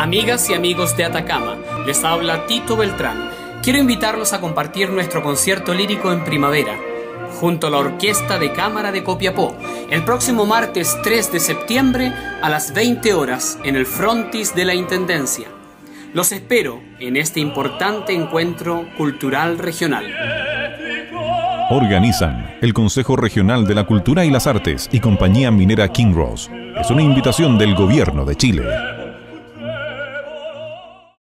Amigas y amigos de Atacama, les habla Tito Beltrán. Quiero invitarlos a compartir nuestro concierto lírico en primavera, junto a la Orquesta de Cámara de Copiapó, el próximo martes 3 de septiembre a las 20 horas en el frontis de la Intendencia. Los espero en este importante encuentro cultural regional. Organizan el Consejo Regional de la Cultura y las Artes y Compañía Minera Kinross. Es una invitación del Gobierno de Chile.